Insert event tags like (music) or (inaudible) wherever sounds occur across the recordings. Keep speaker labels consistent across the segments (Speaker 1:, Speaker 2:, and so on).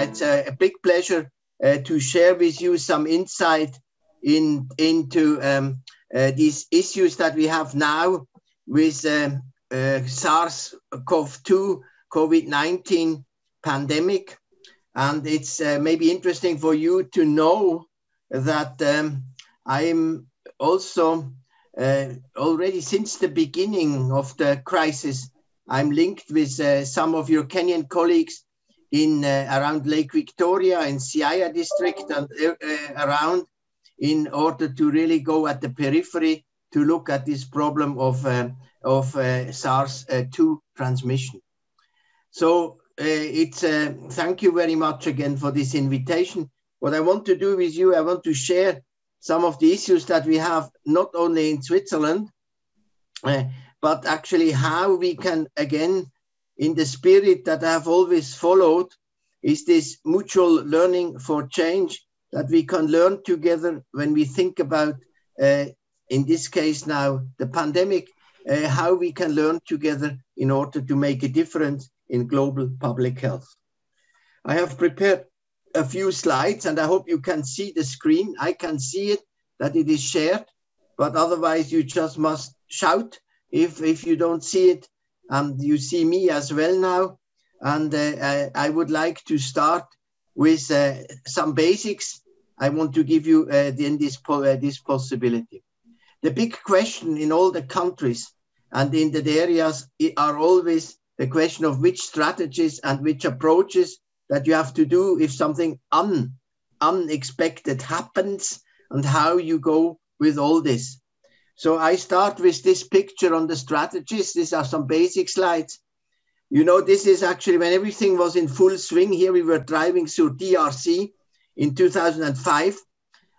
Speaker 1: it's a, a, big pleasure uh, to share with you some insight in into um, uh, these issues that we have now with um, uh, SARS-CoV-2, COVID-19 pandemic. And it's uh, maybe interesting for you to know that um, I'm also uh, already since the beginning of the crisis, I'm linked with uh, some of your Kenyan colleagues in uh, around Lake Victoria in Siaya district and uh, around in order to really go at the periphery to look at this problem of, uh, of uh, SARS-2 transmission. So it's thank you very much again for this invitation. What I want to do with you, I want to share some of the issues that we have not only in Switzerland, uh, but actually how we can again, in the spirit that I have always followed, is this mutual learning for change that we can learn together when we think about, uh, in this case now, the pandemic, uh, how we can learn together in order to make a difference in global public health. I have prepared a few slides and I hope you can see the screen. I can see it, that it is shared, but otherwise you just must shout if, if you don't see it. And you see me as well now. And uh, I would like to start with uh, some basics. I want to give you uh, then this, po uh, this possibility. The big question in all the countries and in the areas are always the question of which strategies and which approaches that you have to do if something un, unexpected happens and how you go with all this. So I start with this picture on the strategies. These are some basic slides. You know, this is actually when everything was in full swing. Here we were driving through DRC in 2005.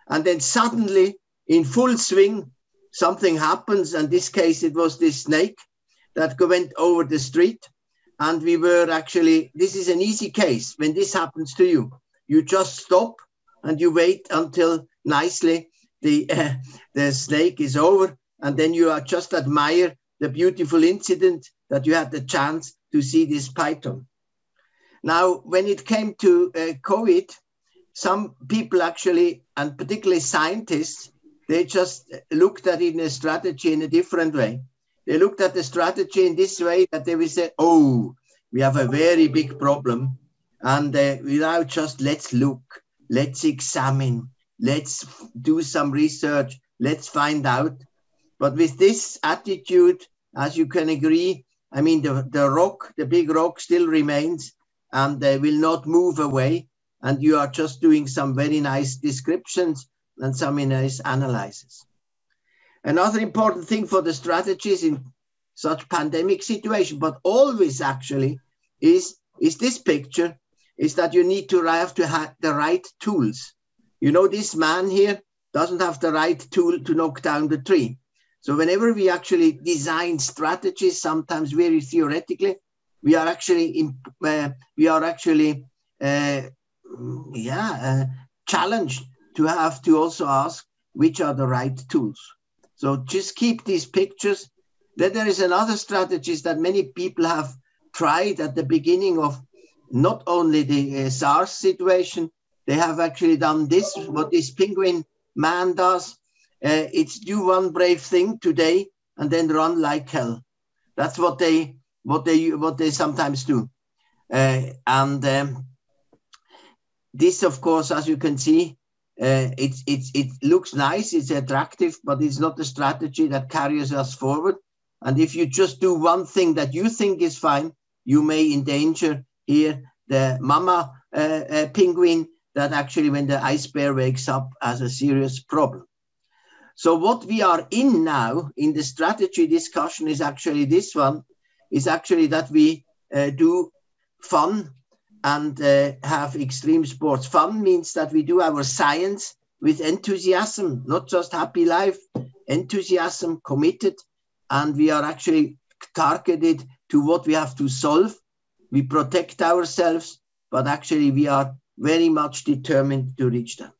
Speaker 1: And then suddenly, in full swing, something happens. And this case, it was this snake that went over the street and we were actually this is an easy case when this happens to you you just stop and you wait until nicely the uh, the snake is over and then you are just admire the beautiful incident that you had the chance to see this python now when it came to uh, covid some people actually and particularly scientists they just looked at it in a strategy in a different way they looked at the strategy in this way that they will say, oh, we have a very big problem. And uh, without just let's look, let's examine, let's do some research, let's find out. But with this attitude, as you can agree, I mean, the, the rock, the big rock still remains and they will not move away. And you are just doing some very nice descriptions and some nice analysis. Another important thing for the strategies in such pandemic situation, but always actually is, is this picture, is that you need to have to have the right tools. You know, this man here doesn't have the right tool to knock down the tree. So whenever we actually design strategies, sometimes very theoretically, we are actually uh, we are actually uh, yeah uh, challenged to have to also ask which are the right tools. So just keep these pictures. Then there is another strategies that many people have tried at the beginning of not only the uh, SARS situation, they have actually done this, what this penguin man does. Uh, it's do one brave thing today and then run like hell. That's what they what they what they sometimes do. Uh, and um, this, of course, as you can see, uh, it's, it's, it looks nice, it's attractive, but it's not a strategy that carries us forward. And if you just do one thing that you think is fine, you may endanger here the mama uh, uh, penguin that actually when the ice bear wakes up as a serious problem. So what we are in now in the strategy discussion is actually this one, is actually that we uh, do fun and uh, have extreme sports. Fun means that we do our science with enthusiasm, not just happy life, enthusiasm, committed, and we are actually targeted to what we have to solve. We protect ourselves, but actually we are very much determined to reach that.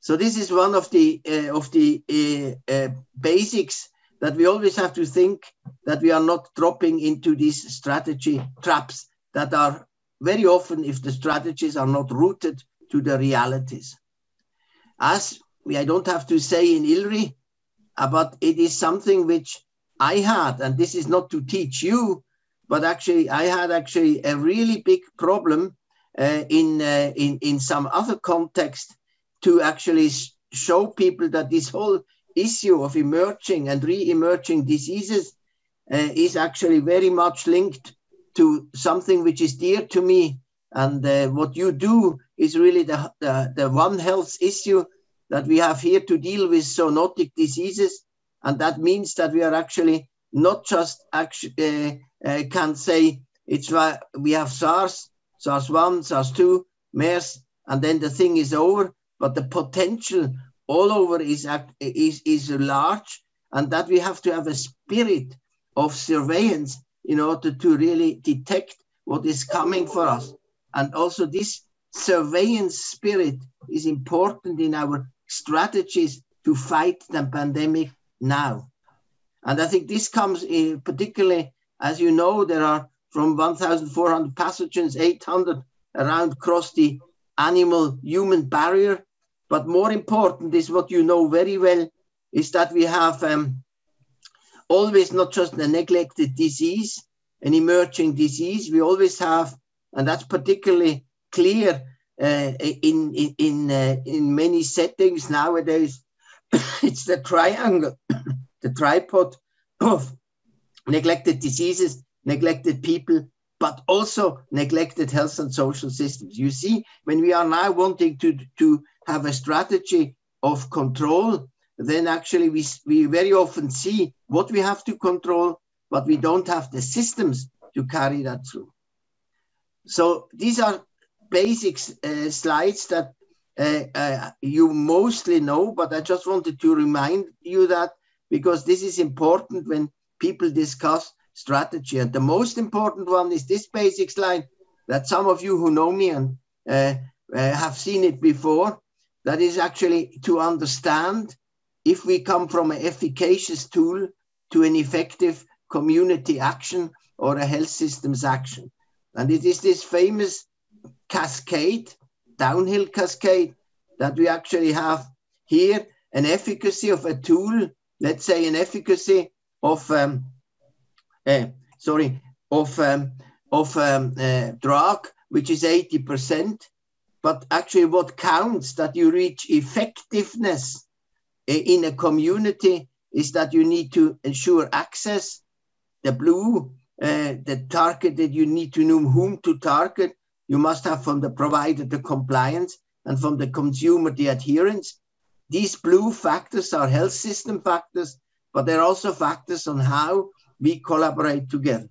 Speaker 1: So this is one of the uh, of the uh, uh, basics that we always have to think that we are not dropping into these strategy traps that are very often if the strategies are not rooted to the realities. As we, I don't have to say in ILRI, but it is something which I had, and this is not to teach you, but actually I had actually a really big problem in, uh, in in some other context to actually show people that this whole issue of emerging and re-emerging diseases uh, is actually very much linked to something which is dear to me. And uh, what you do is really the, the, the one health issue that we have here to deal with zoonotic diseases. And that means that we are actually not just actually uh, uh, can say it's why we have SARS, SARS-1, SARS-2, MERS, and then the thing is over. But the potential all over is, is, is large and that we have to have a spirit of surveillance in order to really detect what is coming for us. And also this surveillance spirit is important in our strategies to fight the pandemic now. And I think this comes in particularly, as you know, there are from 1,400 pathogens, 800 around cross the animal human barrier. But more important is what you know very well is that we have um, always not just a neglected disease, an emerging disease. We always have, and that's particularly clear uh, in in in, uh, in many settings nowadays. (coughs) it's the triangle, (coughs) the tripod of neglected diseases, neglected people, but also neglected health and social systems. You see, when we are now wanting to to have a strategy of control then actually we, we very often see what we have to control, but we don't have the systems to carry that through. So these are basic uh, slides that uh, uh, you mostly know, but I just wanted to remind you that because this is important when people discuss strategy. And the most important one is this basic slide that some of you who know me and uh, uh, have seen it before, that is actually to understand if we come from an efficacious tool to an effective community action or a health systems action. And it is this famous cascade, downhill cascade, that we actually have here an efficacy of a tool, let's say an efficacy of, um, uh, sorry, of, um, of um, uh, drug, which is 80%. But actually what counts that you reach effectiveness in a community is that you need to ensure access. The blue, uh, the target that you need to know whom to target. You must have from the provider the compliance and from the consumer the adherence. These blue factors are health system factors, but they're also factors on how we collaborate together.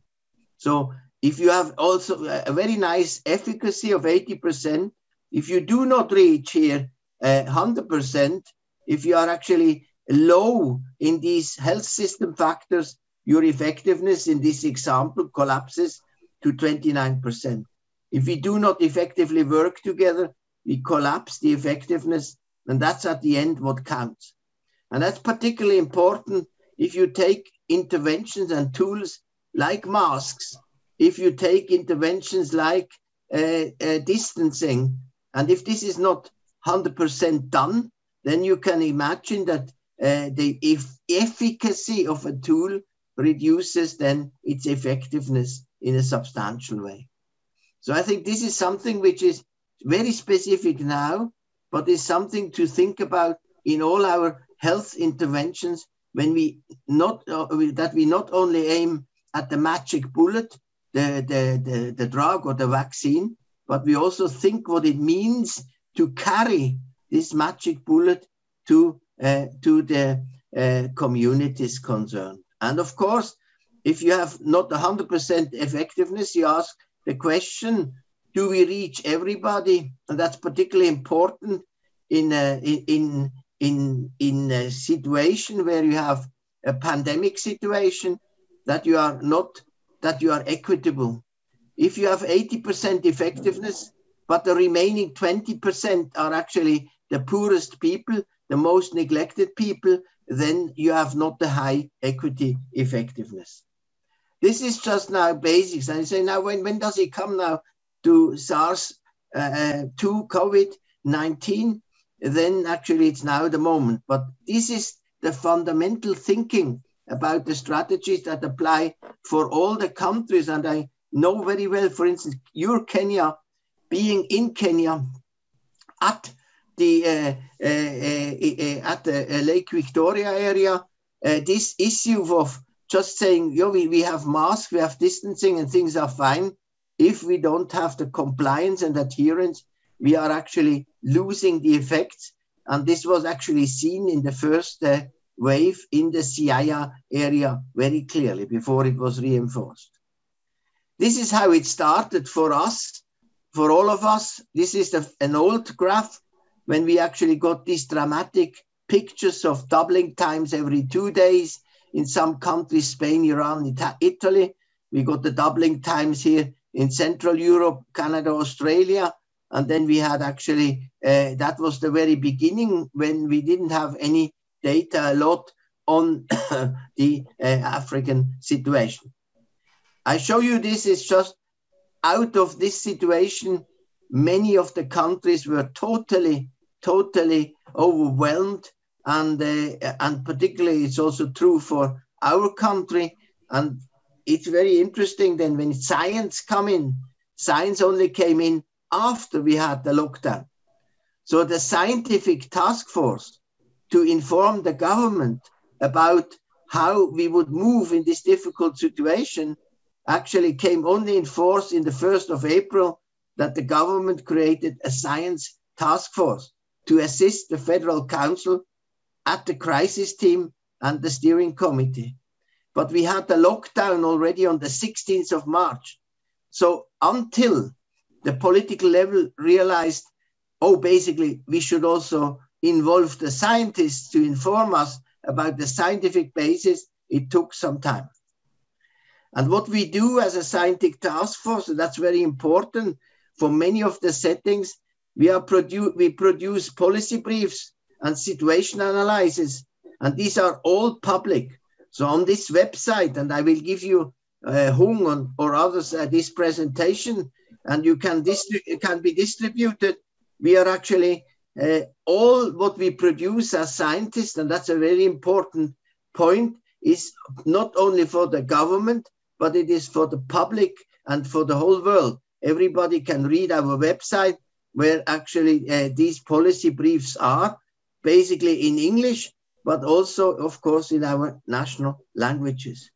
Speaker 1: So if you have also a very nice efficacy of 80%, if you do not reach here uh, 100%, if you are actually low in these health system factors, your effectiveness in this example collapses to 29%. If we do not effectively work together, we collapse the effectiveness, and that's at the end what counts. And that's particularly important if you take interventions and tools like masks, if you take interventions like uh, uh, distancing, and if this is not 100% done, then you can imagine that uh, the if efficacy of a tool reduces then its effectiveness in a substantial way. So I think this is something which is very specific now, but is something to think about in all our health interventions when we not uh, that we not only aim at the magic bullet, the, the, the, the drug or the vaccine, but we also think what it means to carry this magic bullet to, uh, to the uh, communities concerned. And of course, if you have not 100% effectiveness, you ask the question, do we reach everybody? And that's particularly important in a, in, in, in a situation where you have a pandemic situation that you are not, that you are equitable. If you have 80% effectiveness, but the remaining 20% are actually the poorest people, the most neglected people, then you have not the high equity effectiveness. This is just now basics. And I say now, when, when does it come now? to SARS uh, uh to COVID 19, then actually it's now the moment. But this is the fundamental thinking about the strategies that apply for all the countries. And I know very well, for instance, your Kenya, being in Kenya at the uh, uh, uh, at the Lake Victoria area, this issue of just saying, yo, we, we have masks, we have distancing, and things are fine. If we don't have the compliance and adherence, we are actually losing the effects. And this was actually seen in the first uh, wave in the Siaya area very clearly before it was reinforced. This is how it started for us, for all of us. This is the, an old graph when we actually got these dramatic pictures of doubling times every two days in some countries, Spain, Iran, Italy. We got the doubling times here in Central Europe, Canada, Australia. And then we had actually, uh, that was the very beginning when we didn't have any data a lot on (coughs) the uh, African situation. I show you this is just out of this situation, many of the countries were totally, totally overwhelmed. And, uh, and particularly, it's also true for our country. And it's very interesting then when science come in, science only came in after we had the lockdown. So the scientific task force to inform the government about how we would move in this difficult situation actually came only in force in the 1st of April that the government created a science task force to assist the federal council at the crisis team and the steering committee. But we had the lockdown already on the 16th of March. So until the political level realized, oh, basically, we should also involve the scientists to inform us about the scientific basis, it took some time. And what we do as a scientific task force, that's very important for many of the settings, we, are produ- we produce policy briefs and situation analysis, and these are all public. So on this website, and I will give you uh, Hung on, or others uh, this presentation, and you can distri- can be distributed. We are actually uh, all what we produce as scientists, and that's a very important point, is not only for the government, but it is for the public and for the whole world. Everybody can read our website where actually uh, these policy briefs are, basically in English, but also, of course, in our national languages.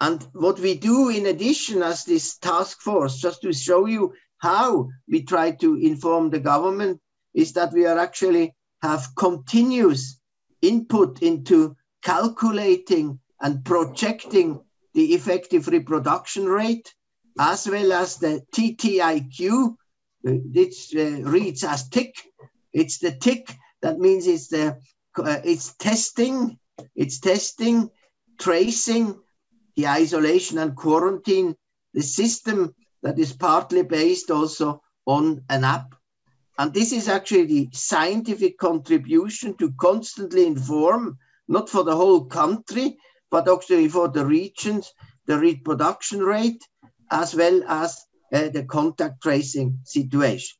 Speaker 1: And what we do in addition as this task force, just to show you how we try to inform the government is that we are actually have continuous input into calculating and projecting the effective reproduction rate, as well as the TTIQ, which uh, reads as tick. It's the tick that means it's the uh, it's testing, it's testing, tracing, the isolation and quarantine, the system that is partly based also on an app and this is actually the scientific contribution to constantly inform, not for the whole country, but actually for the regions, the reproduction rate, as well as uh, the contact tracing situation.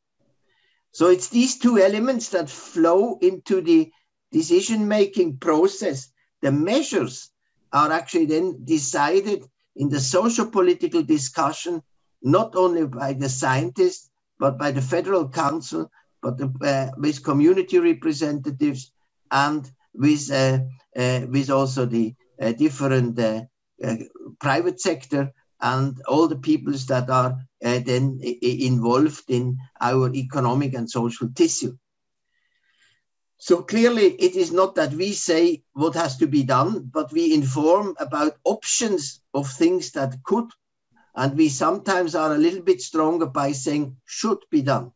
Speaker 1: So it's these two elements that flow into the decision making process. The measures are actually then decided in the social political discussion, not only by the scientists, but by the Federal Council, but uh, with community representatives and with uh, uh, with also the uh, different uh, uh, private sector and all the peoples that are then involved in our economic and social tissue. So clearly, it is not that we say what has to be done, but we inform about options of things that could and we sometimes are a little bit stronger by saying should be done.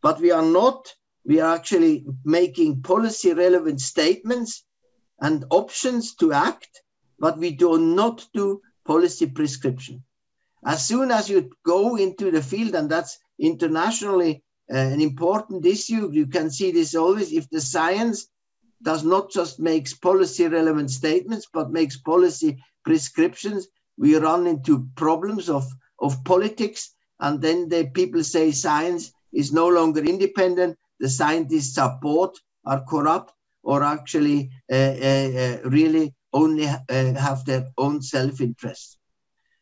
Speaker 1: But we are not, we are actually making policy relevant statements and options to act, but we do not do policy prescription. As soon as you go into the field, and that's internationally an important issue, you can see this always if the science does not just makes policy relevant statements, but makes policy prescriptions, we run into problems of, of politics and then the people say science is no longer independent. The scientists bought, are corrupt, or actually uh, uh, uh really only uh, have their own self-interest.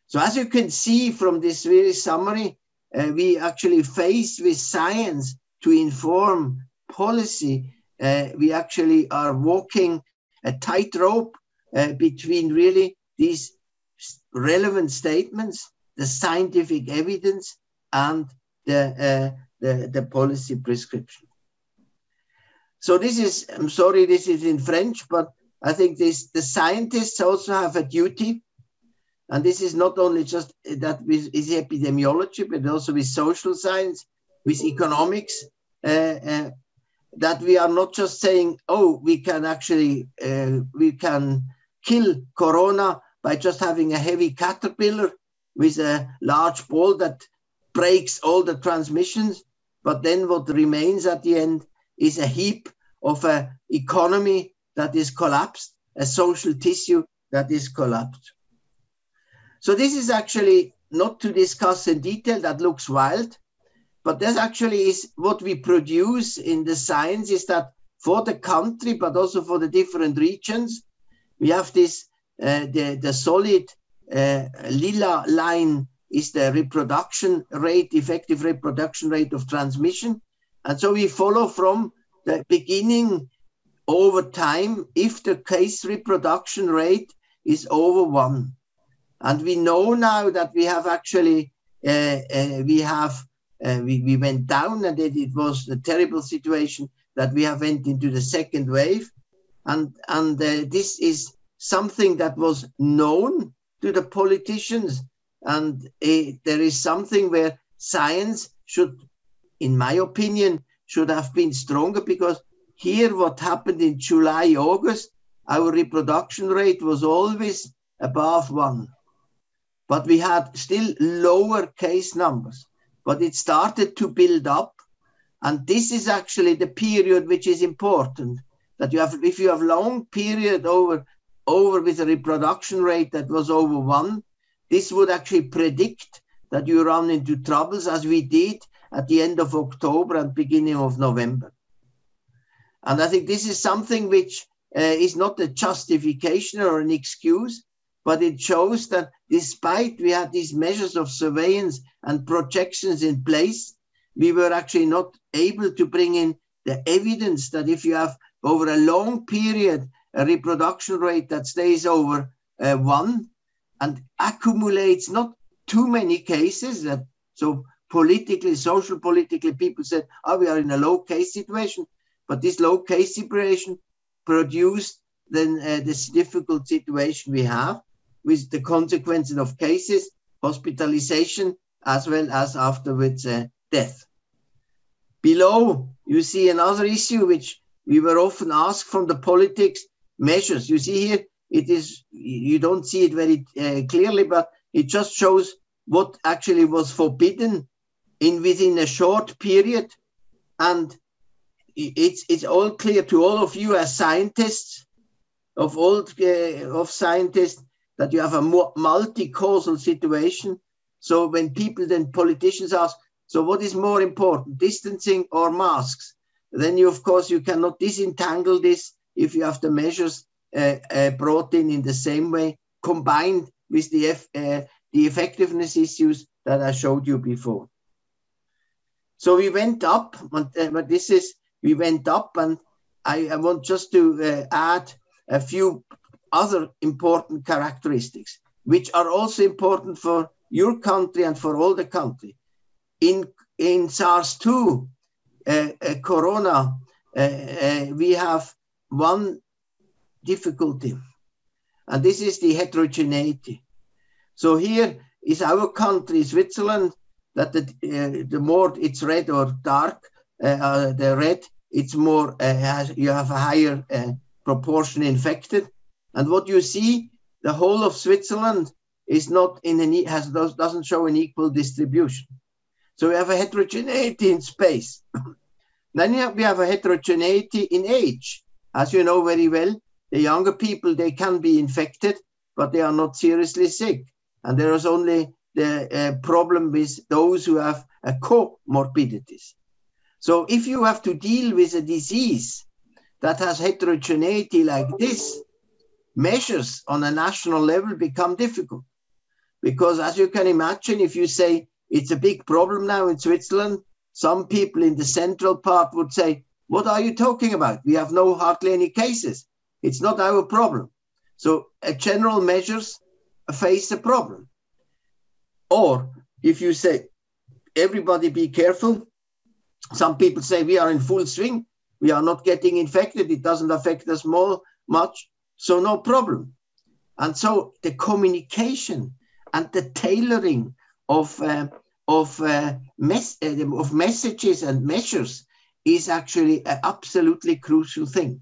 Speaker 1: So as you can see from this very summary, uh, we actually faced with science to inform policy. Uh, we actually are walking a tightrope between really these relevant statements, the scientific evidence, and the, uh, the, the policy prescription. So this is, I'm sorry, this is in French, but I think this the scientists also have a duty. And this is not only just eh, that with is epidemiology, but also with social science, with economics, uh, that we are not just saying, oh, we can actually, we can kill corona by just having a heavy caterpillar with a large ball that breaks all the transmissions. But then what remains at the end is a heap of an economy that is collapsed, a social tissue that is collapsed. So this is actually not to discuss in detail, that looks wild, but that actually is what we produce in the science is that for the country, but also for the different regions, we have this, uh, the, the solid uh, lila line is the reproduction rate, effective reproduction rate of transmission. And so we follow from the beginning over time if the case reproduction rate is over one. And we know now that we have actually, uh, uh, we have, uh, we, we went down and it, it was a terrible situation that we have went into the second wave. And, and uh, this is something that was known to the politicians. And uh, there is something where science should, in my opinion, should have been stronger because here, what happened in July, August, our reproduction rate was always above one. But we had still lower case numbers. But it started to build up. And this is actually the period which is important. That you have, if you have long period over, over with a reproduction rate that was over one, this would actually predict that you run into troubles as we did at the end of October and beginning of November. And I think this is something which uh, is not a justification or an excuse, but it shows that despite we had these measures of surveillance and projections in place, we were actually not able to bring in the evidence that if you have over a long period a reproduction rate that stays over uh, one and accumulates not too many cases that so politically social politically people said oh we are in a low case situation. But this low case situation produced then uh, this difficult situation we have with the consequences of cases, hospitalization, as well as afterwards uh, death. Below, you see another issue which we were often asked from the politics measures. You see here, it is, you don't see it very uh, clearly, but it just shows what actually was forbidden in within a short period. And it's it's all clear to all of you as scientists of all uh, of scientists that you have a multi-causal situation. So when people then politicians ask, so what is more important, distancing or masks? Then you of course you cannot disentangle this if you have the measures uh, uh, brought in in the same way, combined with the uh, the effectiveness issues that I showed you before. So we went up, but uh, this is we went up and I, I want just to uh, add a few other important characteristics, which are also important for your country and for all the country. In, in SARS-2, uh, uh, Corona, uh, uh, we have one difficulty, and this is the heterogeneity. So here is our country, Switzerland, that the, uh, the more it's red or dark, uh, the red, it's more, you have a higher proportion infected. And what you see, the whole of Switzerland is not in an, has, doesn't show an equal distribution. So we have a heterogeneity in space. (laughs) then we have a heterogeneity in age. As you know very well, the younger people, they can be infected, but they are not seriously sick. And there is only the uh, problem with those who have uh, comorbidities. So if you have to deal with a disease that has heterogeneity like this, measures on a national level become difficult. Because as you can imagine, if you say it's a big problem now in Switzerland, some people in the central part would say, what are you talking about? We have no hardly any cases. It's not our problem. So uh, general measures face a problem. Or if you say, everybody be careful, some people say we are in full swing, we are not getting infected, it doesn't affect us more much, so no problem. And so the communication and the tailoring of uh, of uh, mes- uh, of messages and measures is actually an absolutely crucial thing.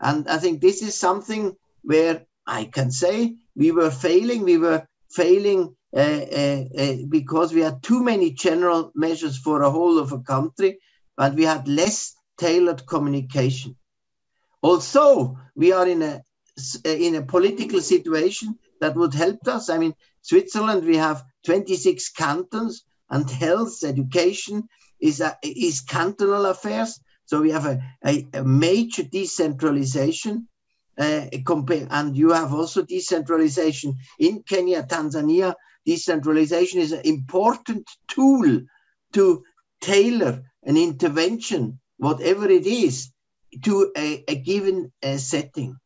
Speaker 1: And I think this is something where I can say we were failing. We were failing uh, uh, uh, because we had too many general measures for a whole of a country, but we had less tailored communication. Also, we are in a in a political situation that would help us. I mean, Switzerland, we have 26 cantons, and health, education is a, is cantonal affairs. So we have a, a, a major decentralization. Uh, and you have also decentralization in Kenya, Tanzania. Decentralization is an important tool to tailor an intervention, whatever it is, to a, a given uh, setting.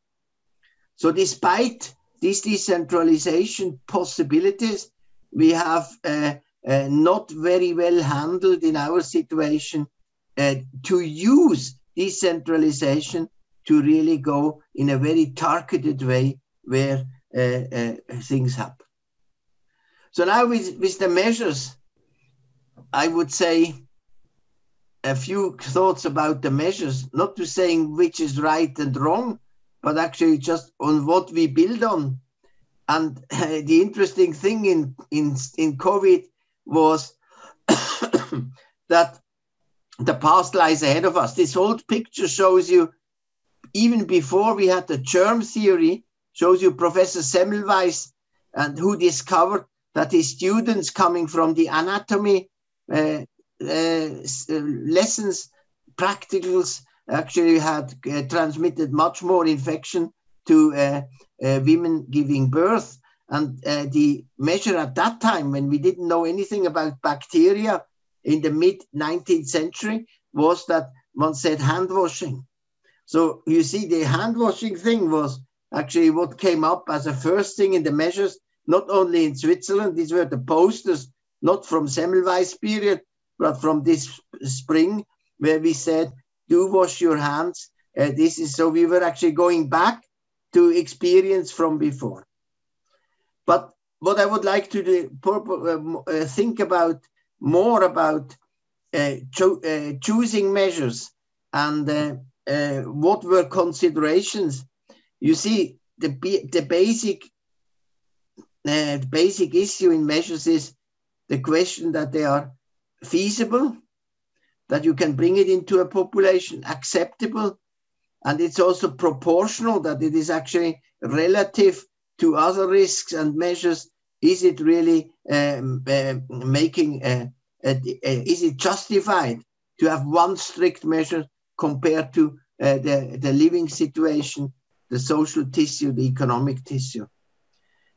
Speaker 1: So, despite these decentralization possibilities, we have uh, uh, not very well handled in our situation uh, to use decentralization to really go in a very targeted way where uh, uh, things happen. So now with, with the measures, I would say a few thoughts about the measures, not to saying which is right and wrong, but actually just on what we build on. And uh, (laughs) the interesting thing in, in, in COVID was (coughs) that the past lies ahead of us. This whole picture shows you, even before we had the germ theory, shows you Professor Semmelweis, and who discovered that his students coming from the anatomy uh, uh, lessons, practicals, actually had uh, transmitted much more infection to uh, uh, women giving birth and the measure at that time, when we didn't know anything about bacteria in the mid 19th century, was that one said hand washing. So you see, the hand washing thing was actually what came up as a first thing in the measures, not only in Switzerland, these were the posters, not from Semmelweis period, but from this spring, where we said, do wash your hands. Uh, this is so we were actually going back to experience from before. But what I would like to do, uh, uh, think about more about uh, cho uh, choosing measures and uh, what were considerations. You see, the the basic the basic issue in measures is the question that they are feasible, that you can bring it into a population, acceptable, and it's also proportional, that it is actually relative to other risks and measures? Is it really um, uh, making, a, a, a, is it justified to have one strict measure compared to uh, the, the living situation, the social tissue, the economic tissue?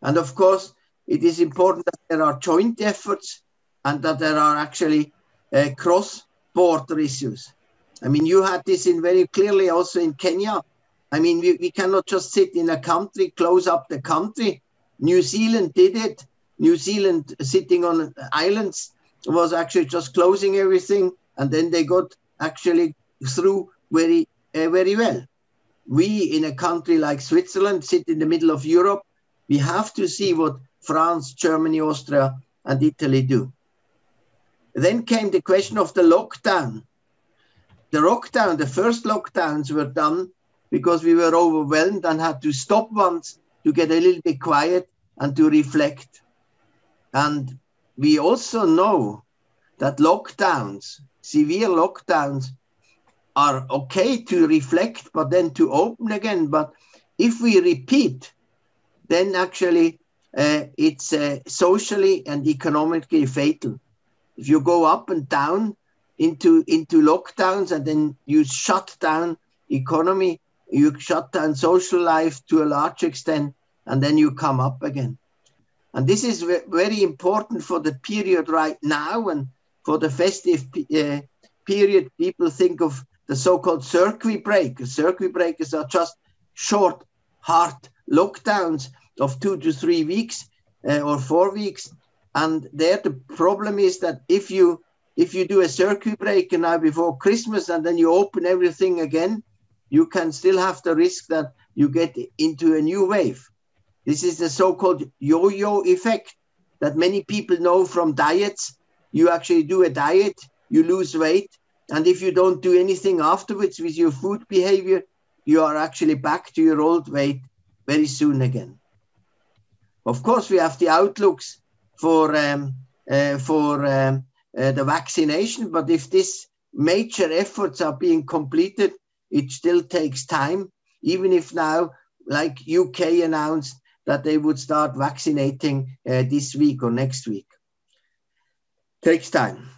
Speaker 1: And of course, it is important that there are joint efforts and that there are actually uh, cross border issues. I mean, you had this in very clearly also in Kenya I mean, we, we cannot just sit in a country, close up the country. New Zealand did it. New Zealand sitting on islands was actually just closing everything, and then they got actually through very, uh, very well. We in a country like Switzerland sit in the middle of Europe. We have to see what France, Germany, Austria, and Italy do. Then came the question of the lockdown. The lockdown, the first lockdowns were done because we were overwhelmed and had to stop once to get a little bit quiet and to reflect. And we also know that lockdowns, severe lockdowns, are okay to reflect, but then to open again. But if we repeat, then actually uh, it's uh, socially and economically fatal. If you go up and down into into lockdowns and then you shut down economy, you shut down social life to a large extent, and then you come up again. And this is very important for the period right now and for the festive uh, period. People think of the so-called circuit breakers. Circuit breakers are just short, hard lockdowns of two to three weeks uh, or four weeks. And there the problem is that if you if you do a circuit breaker now before Christmas and then you open everything again, you can still have the risk that you get into a new wave. This is the so-called yo-yo effect that many people know from diets. You actually do a diet, you lose weight, and if you don't do anything afterwards with your food behavior, you are actually back to your old weight very soon again. Of course, we have the outlooks for um, uh, for um, uh, the vaccination, but if these major efforts are being completed, it still takes time. Even if now, like UK announced that they would start vaccinating uh, this week or next week, takes time.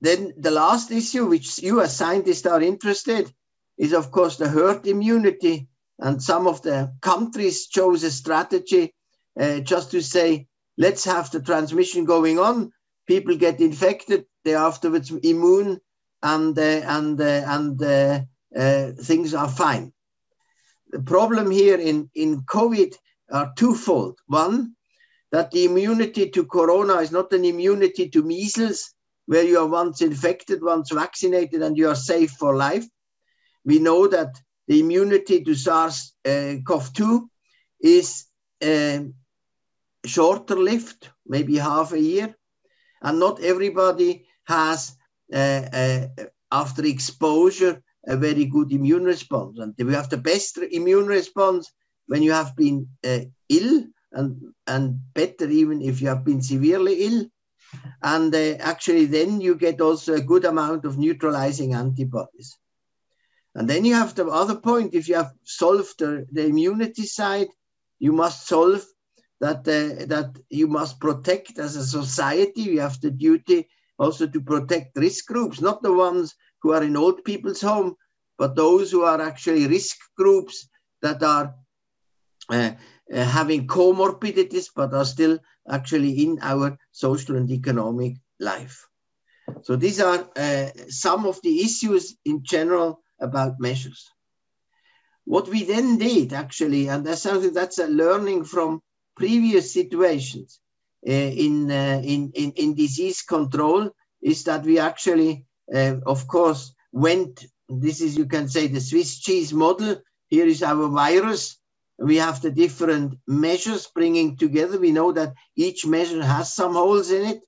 Speaker 1: Then the last issue, which you as scientists are interested, is of course the herd immunity. And some of the countries chose a strategy uh, just to say, let's have the transmission going on. People get infected, they're afterwards immune, and uh, and uh, and uh, uh, things are fine. The problem here in in COVID are twofold. One, that the immunity to corona is not an immunity to measles, where you are once infected, once vaccinated, and you are safe for life. We know that the immunity to SARS-CoV-2 uh, is uh, shorter lived, maybe half a year, and not everybody has, uh, uh, after exposure, a very good immune response. And we have the best immune response when you have been uh, ill, and and better even if you have been severely ill and uh, actually, then you get also a good amount of neutralizing antibodies. And then you have the other point if you have solved the, the immunity side, you must solve that, uh, that you must protect as a society. You have the duty also to protect risk groups, not the ones who are in old people's home, but those who are actually risk groups that are uh, uh, having comorbidities but are still actually in our social and economic life. So these are uh, some of the issues in general about measures. What we then did actually, and that's something that's a learning from previous situations uh, in, uh, in, in, in, disease control, is that we actually, uh, of course, went, this is, you can say, the Swiss cheese model. Here is our virus we have the different measures bringing together. We know that each measure has some holes in it,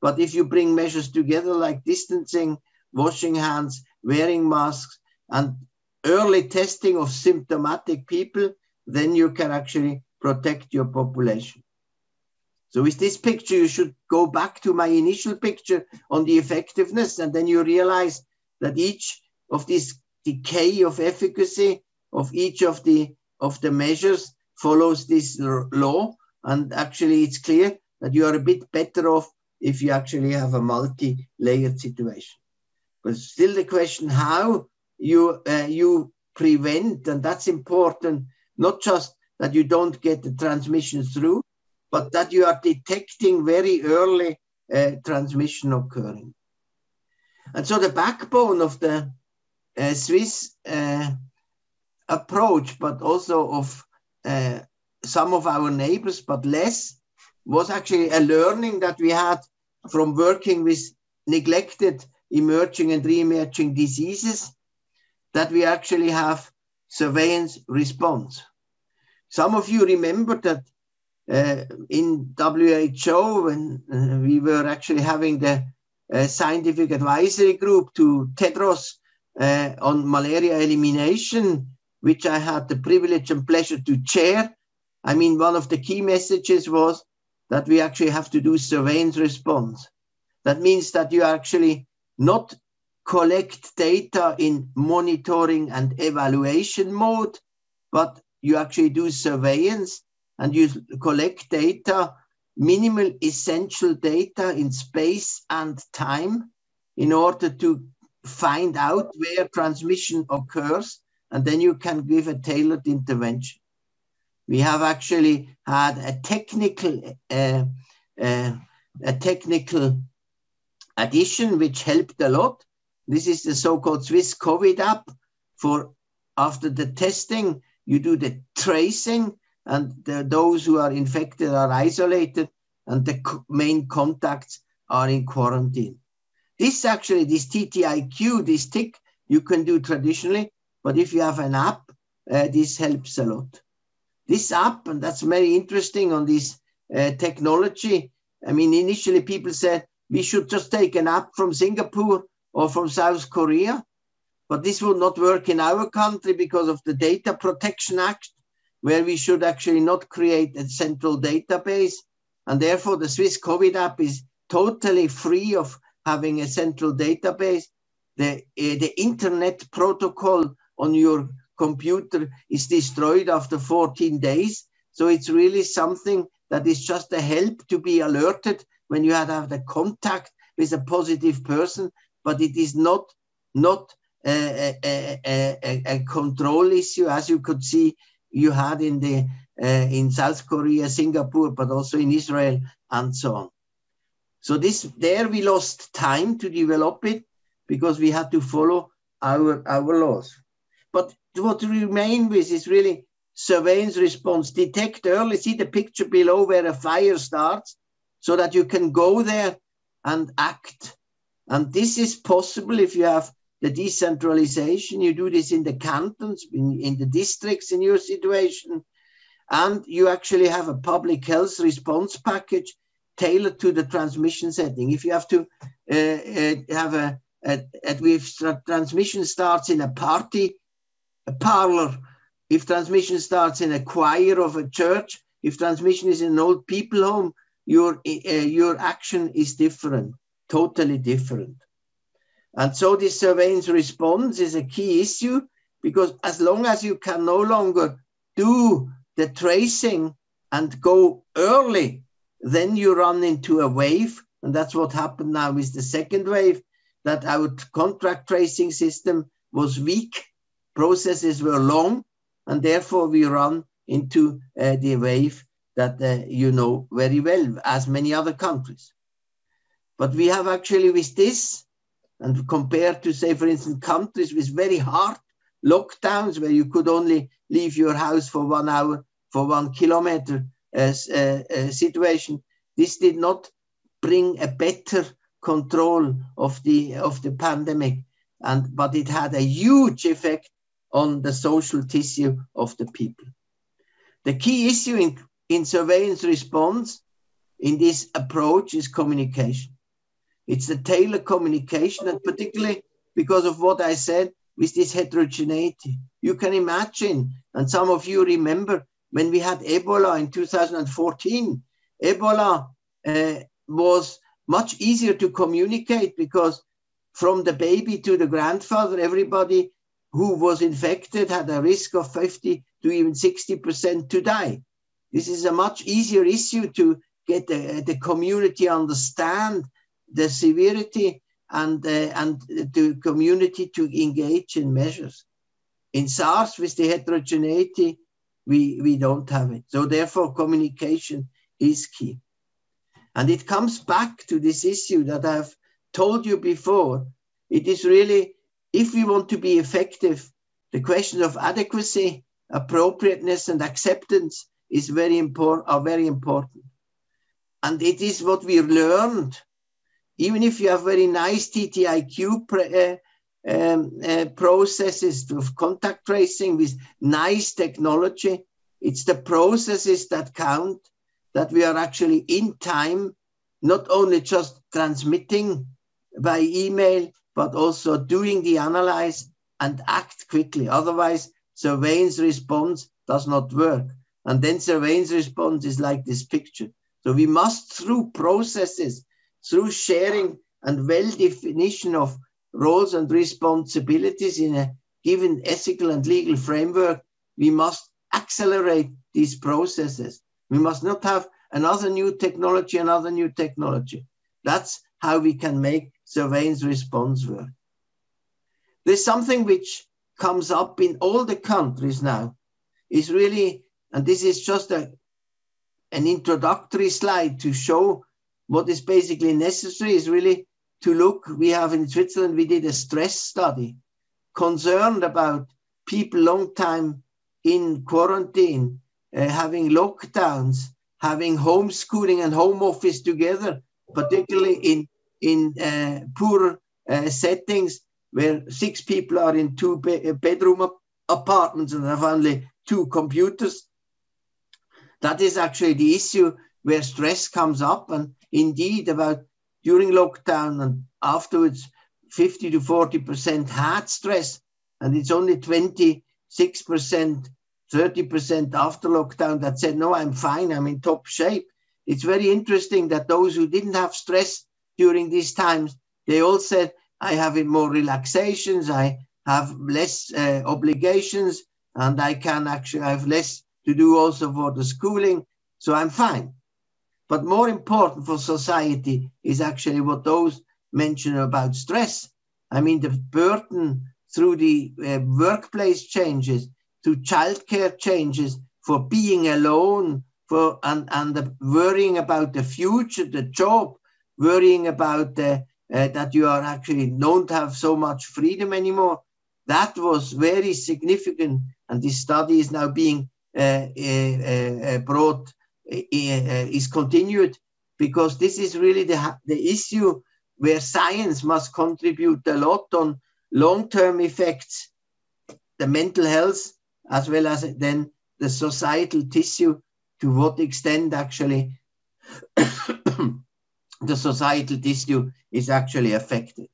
Speaker 1: but if you bring measures together like distancing, washing hands, wearing masks, and early testing of symptomatic people, then you can actually protect your population. So with this picture, you should go back to my initial picture on the effectiveness, and then you realize that each of this decay of efficacy of each of the of the measures follows this law. And actually, it's clear that you are a bit better off if you actually have a multi-layered situation. But still, the question how you uh, you prevent, and that's important, not just that you don't get the transmission through, but that you are detecting very early uh, transmission occurring. And so the backbone of the uh, Swiss uh, approach, but also of uh, some of our neighbors, but less, was actually a learning that we had from working with neglected emerging and re-emerging diseases that we actually have surveillance response. Some of you remember that uh, in WHO, when uh, we were actually having the uh, scientific advisory group to Tedros uh, on malaria elimination, which I had the privilege and pleasure to chair. I mean, one of the key messages was that we actually have to do surveillance response. That means that you actually not collect data in monitoring and evaluation mode, but you actually do surveillance and you collect data, minimal essential data in space and time in order to find out where transmission occurs, and then you can give a tailored intervention. We have actually had a technical uh, uh, a technical addition which helped a lot. This is the so-called Swiss COVID app. For after the testing, you do the tracing, and the, those who are infected are isolated, and the main contacts are in quarantine. This actually, this TTIQ, this tick, you can do traditionally, but if you have an app, uh, this helps a lot. This app, and that's very interesting on this uh, technology. I mean, initially people said we should just take an app from Singapore or from South Korea, but this will not work in our country because of the Data Protection Act, where we should actually not create a central database. And therefore, the Swiss COVID app is totally free of having a central database. The, uh, the internet protocol on your computer is destroyed after 14 days. So it's really something that is just a help to be alerted when you have, have the contact with a positive person, but it is not not a, a, a, control issue as you could see you had in the uh, in South Korea, Singapore, but also in Israel and so on. So this there we lost time to develop it because we had to follow our our laws. But what remain with is really surveillance response. Detect early, see the picture below where a fire starts, so that you can go there and act. And this is possible if you have the decentralization. You do this in the cantons, in, in the districts in your situation. And you actually have a public health response package tailored to the transmission setting. If you have to uh, uh, have a, a, a if transmission starts in a party, a parlor, if transmission starts in a choir of a church, if transmission is in an old people home, your uh, your action is different, totally different. And so this surveillance response is a key issue because as long as you can no longer do the tracing and go early then you run into a wave, and that's what happened now with the second wave, that our contact tracing system was weak, processes were long, and therefore we run into uh, the wave that uh, you know very well, as many other countries. But we have actually with this, and compared to, say, for instance, countries with very hard lockdowns where you could only leave your house for one hour, for one kilometer, uh, uh, situation, this did not bring a better control of the of the pandemic, and but it had a huge effect on the social tissue of the people. The key issue in, in surveillance response in this approach is communication. It's the tailored communication, and particularly because of what I said with this heterogeneity. You can imagine, and some of you remember when we had Ebola in 2014, Ebola uh, was much easier to communicate because from the baby to the grandfather, everybody who was infected had a risk of 50 to even 60% to die. This is a much easier issue to get the, the community understand the severity and, uh, and the community to engage in measures. In SARS, with the heterogeneity, we, we don't have it. So therefore, communication is key. And it comes back to this issue that I've told you before. It is really, if we want to be effective, the question of adequacy, appropriateness, and acceptance is very important, are very important. And it is what we learned. Even if you have very nice TTIQ uh, um, uh, processes of contact tracing with nice technology. It's the processes that count, that we are actually in time, not only just transmitting by email, but also doing the analyze and act quickly. Otherwise, surveillance response does not work. And then surveillance response is like this picture. So we must, through processes, through sharing and well definition of roles and responsibilities in a given ethical and legal framework, we must accelerate these processes. We must not have another new technology, another new technology. That's how we can make surveillance response work. There's something which comes up in all the countries now. Is really, and this is just a, an introductory slide to show what is basically necessary is really to look. We have in Switzerland, we did a stress study concerned about people long time in quarantine, uh, having lockdowns, having homeschooling and home office together, particularly in, in uh, poor uh, settings where six people are in two be bedroom apartments and have only two computers. That is actually the issue where stress comes up. And indeed, about during lockdown and afterwards, 50 to 40% had stress, and it's only 26%, 30% after lockdown that said, No, I'm fine, I'm in top shape. It's very interesting that those who didn't have stress during these times, they all said, I have more relaxations, I have less uh, obligations, and I can actually have less to do also for the schooling. So I'm fine. But more important for society is actually what those mention about stress. I mean, the burden through the uh, workplace changes, through childcare changes, for being alone, for and, and the worrying about the future, the job, worrying about the, uh, that you are actually don't have so much freedom anymore. That was very significant, and this study is now being uh, uh, uh brought, is continued because this is really the, the issue where science must contribute a lot on long-term effects, the mental health, as well as then the societal tissue, to what extent actually (coughs) the societal tissue is actually affected.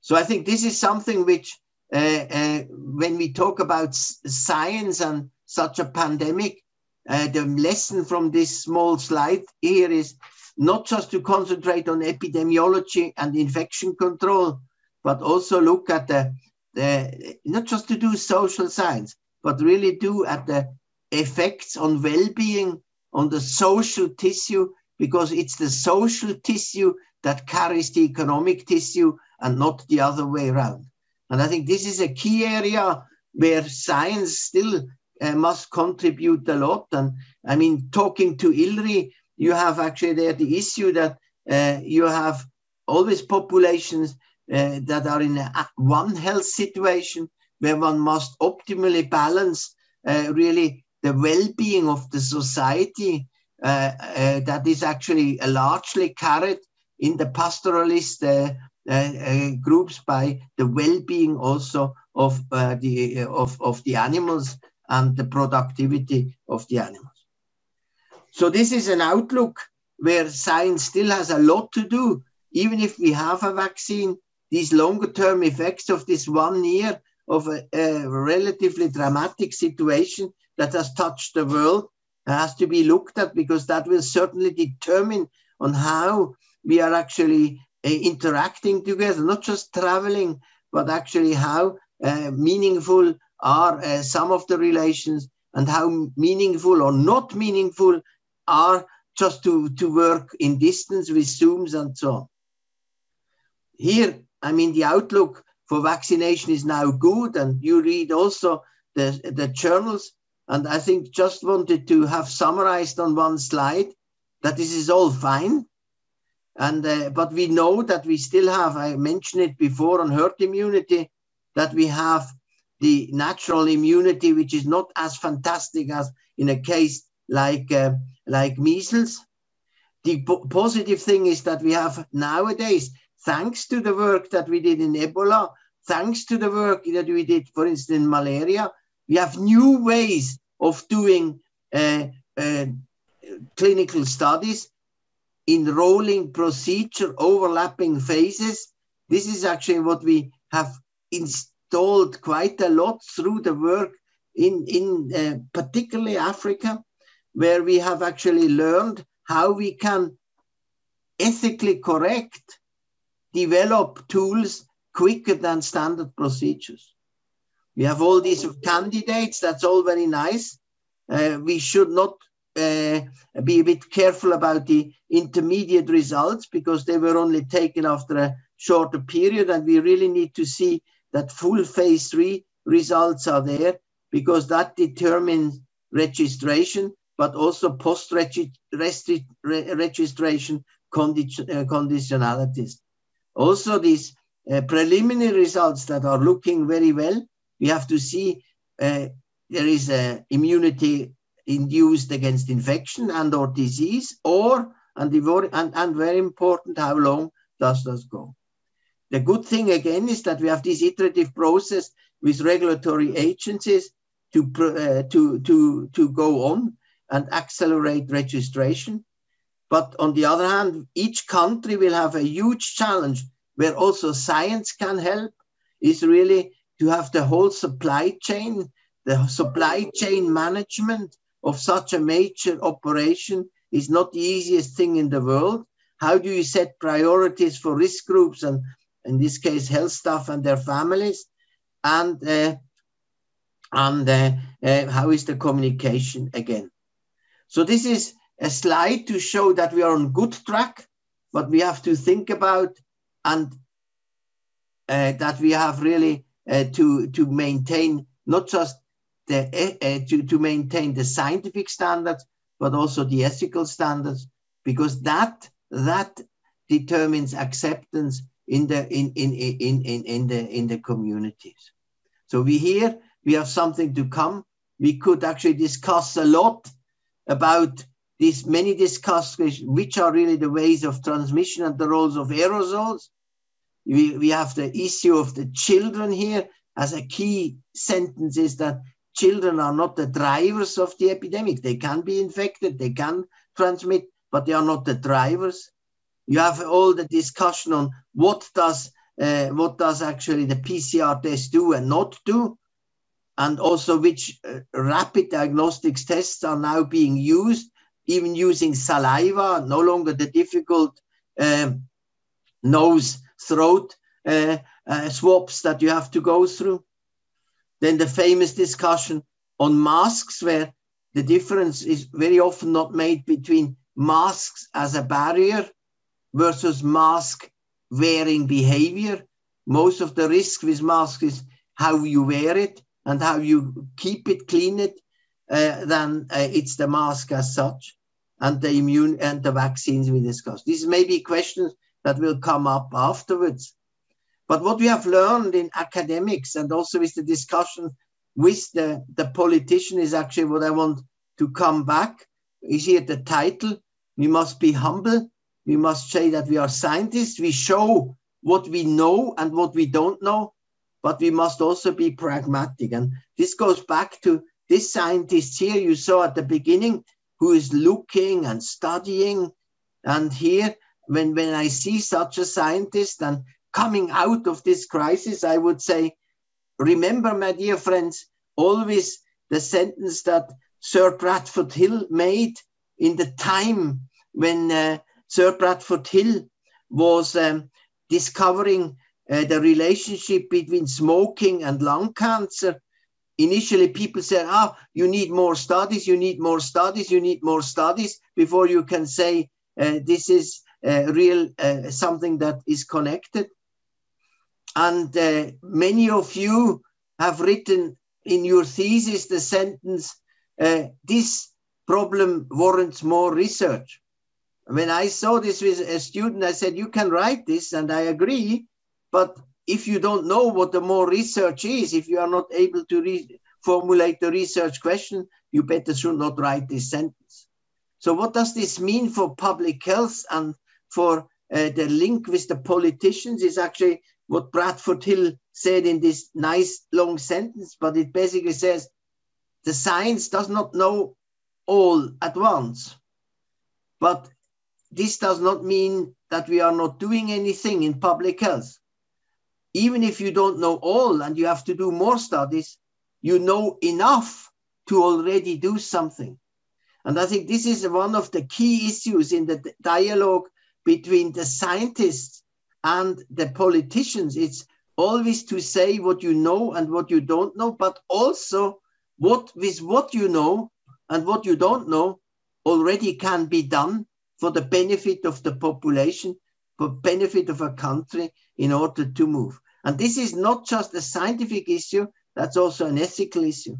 Speaker 1: So I think this is something which, uh, uh, when we talk about science and such a pandemic, uh, Uh, the lesson from this small slide here is not just to concentrate on epidemiology and infection control, but also look at the, the not just to do social science, but really do at the effects on well-being, on the social tissue, because it's the social tissue that carries the economic tissue and not the other way around. And I think this is a key area where science still uh, must contribute a lot. And I mean, talking to ILRI, you have actually there the issue that uh, you have always populations uh, that are in a, one health situation where one must optimally balance uh, really the well-being of the society uh, uh, that is actually largely carried in the pastoralist groups by the well-being also of the of, of the animals and the productivity of the animals. So this is an outlook where science still has a lot to do. Even if we have a vaccine, these longer term effects of this one year of a, a relatively dramatic situation that has touched the world has to be looked at because that will certainly determine on how we are actually uh, interacting together, not just traveling, but actually how uh, meaningful are uh, some of the relations and how meaningful or not meaningful are just to, to work in distance with Zooms and so on. Here, I mean, the outlook for vaccination is now good, and you read also the, the journals. And I think just wanted to have summarized on one slide that this is all fine. And uh, but we know that we still have, I mentioned it before on herd immunity, that we have the natural immunity, which is not as fantastic as in a case like uh, like measles. The positive thing is that we have nowadays, thanks to the work that we did in Ebola, thanks to the work that we did, for instance, in malaria, we have new ways of doing uh, uh, clinical studies, enrolling procedure, overlapping phases. This is actually what we have installed quite a lot through the work in, in uh, particularly Africa, where we have actually learned how we can ethically correct, develop tools quicker than standard procedures. We have all these candidates, that's all very nice. Uh, we should not uh, be a bit careful about the intermediate results because they were only taken after a shorter period. And we really need to see that full phase three results are there because that determines registration, but also post registration condi- uh, conditionalities. Also, these uh, preliminary results that are looking very well, we have to see uh, there is a immunity induced against infection and or disease, or and, and, and very important, how long does this go? The good thing again is that we have this iterative process with regulatory agencies to, uh, to, to, to go on and accelerate registration. But on the other hand, each country will have a huge challenge where also science can help, is really to have the whole supply chain, the supply chain management of such a major operation is not the easiest thing in the world. How do you set priorities for risk groups and, in this case, health staff and their families? And uh, and uh, uh, how is the communication again? So this is a slide to show that we are on good track, but we have to think about and uh, that we have really uh, to to maintain not just the uh, to, to maintain the scientific standards, but also the ethical standards, because that that determines acceptance in the in in in in, in the in the communities. So we here we have something to come. We could actually discuss a lot about these many discussions, which are really the ways of transmission and the roles of aerosols. We, we have the issue of the children here as a key sentence is that children are not the drivers of the epidemic. They can be infected, they can transmit, but they are not the drivers. You have all the discussion on what does uh, what does actually the PCR test do and not do and also which uh, rapid diagnostics tests are now being used, even using saliva, no longer the difficult um, nose, throat uh, uh, swabs that you have to go through. Then the famous discussion on masks, where the difference is very often not made between masks as a barrier versus mask wearing behavior. Most of the risk with masks is how you wear it and how you keep it, clean it, uh, then uh, it's the mask as such and the immune and the vaccines we discussed. These may be questions that will come up afterwards. But what we have learned in academics and also with the discussion with the, the politician is actually what I want to come back. Is here the title. We must be humble. We must say that we are scientists. We show what we know and what we don't know but we must also be pragmatic. And this goes back to this scientist here you saw at the beginning who is looking and studying. And here, when, when I see such a scientist and coming out of this crisis, I would say, remember, my dear friends, always the sentence that Sir Bradford Hill made in the time when uh, Sir Bradford Hill was um, discovering uh, the relationship between smoking and lung cancer. Initially, people said, "Ah, you need more studies. You need more studies. You need more studies before you can say uh, this is uh, real uh, something that is connected." And uh, many of you have written in your thesis the sentence, "This problem warrants more research." When I saw this with a student, I said, "You can write this," and I agree but if you don't know what the more research is, if you are not able to re- formulate the research question, you better should not write this sentence. So, what does this mean for public health and for uh, the link with the politicians? Is actually what Bradford Hill said in this nice long sentence, but it basically says the science does not know all at once. But this does not mean that we are not doing anything in public health even if you don't know all and you have to do more studies, you know enough to already do something. And I think this is one of the key issues in the dialogue between the scientists and the politicians. It's always to say what you know and what you don't know, but also what with what you know and what you don't know, already can be done for the benefit of the population, for benefit of a country in order to move. And this is not just a scientific issue, that's also an ethical issue.